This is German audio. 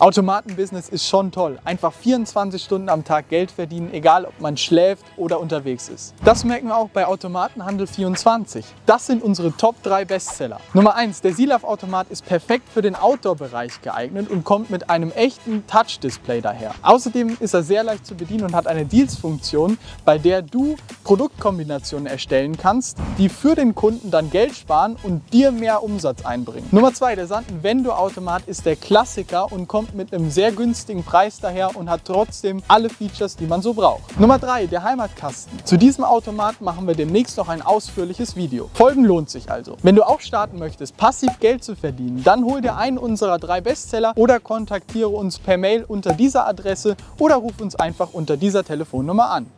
Automatenbusiness ist schon toll. Einfach 24 Stunden am Tag Geld verdienen, egal ob man schläft oder unterwegs ist. Das merken wir auch bei Automatenhandel24. Das sind unsere Top 3 Bestseller. Nummer 1. Der Silaf-Automat ist perfekt für den Outdoor-Bereich geeignet und kommt mit einem echten Touch-Display daher. Außerdem ist er sehr leicht zu bedienen und hat eine Deals-Funktion, bei der du Produktkombinationen erstellen kannst, die für den Kunden dann Geld sparen und dir mehr Umsatz einbringen. Nummer 2. Der Sanden Vendo-Automat ist der Klassiker und kommt mit einem sehr günstigen Preis daher und hat trotzdem alle Features, die man so braucht. Nummer 3, der Heimatkasten. Zu diesem Automat machen wir demnächst noch ein ausführliches Video. Folgen lohnt sich also. Wenn du auch starten möchtest, passiv Geld zu verdienen, dann hol dir einen unserer drei Bestseller oder kontaktiere uns per Mail unter dieser Adresse oder ruf uns einfach unter dieser Telefonnummer an.